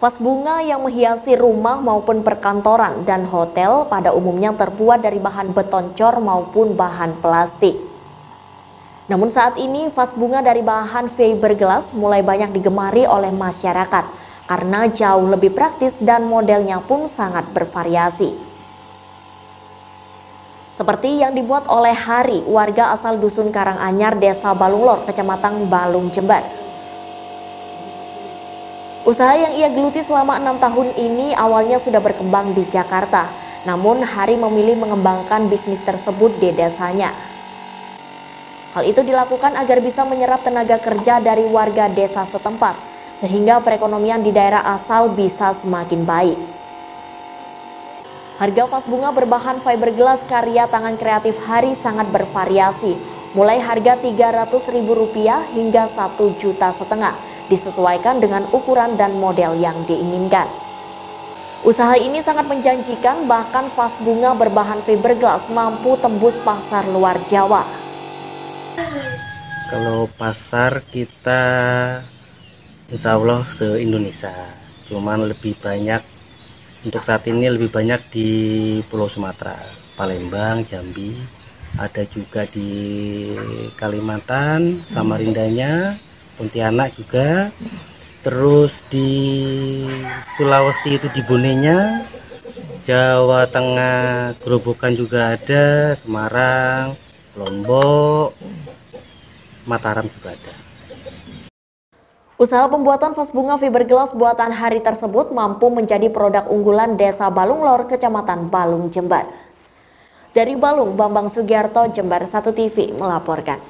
Vas bunga yang menghiasi rumah maupun perkantoran dan hotel pada umumnya terbuat dari bahan beton cor maupun bahan plastik. Namun saat ini vas bunga dari bahan fiberglass mulai banyak digemari oleh masyarakat karena jauh lebih praktis dan modelnya pun sangat bervariasi. Seperti yang dibuat oleh Hari, warga asal Dusun Karanganyar, Desa Balunglor, Kecamatan Balung, Jember. Usaha yang ia geluti selama enam tahun ini awalnya sudah berkembang di Jakarta, namun Hari memilih mengembangkan bisnis tersebut di desanya. Hal itu dilakukan agar bisa menyerap tenaga kerja dari warga desa setempat, sehingga perekonomian di daerah asal bisa semakin baik. Harga vas bunga berbahan fiberglass karya tangan kreatif Hari sangat bervariasi, mulai harga Rp300.000 hingga 1 juta setengah disesuaikan dengan ukuran dan model yang diinginkan. Usaha ini sangat menjanjikan bahkan vas bunga berbahan fiberglass mampu tembus pasar luar Jawa. Kalau pasar kita insya Allah se-Indonesia, cuman lebih banyak untuk saat ini lebih banyak di Pulau Sumatera, Palembang, Jambi, ada juga di Kalimantan, Samarindanya, Pontianak juga terus di Sulawesi itu di Bonenya Jawa Tengah Gerobokan juga ada Semarang Lombok Mataram juga ada Usaha pembuatan vas bunga fiberglass buatan hari tersebut mampu menjadi produk unggulan Desa Balunglor, Kecamatan Balung, Jember. Dari Balung, Bambang Sugiarto, Jember 1 TV melaporkan.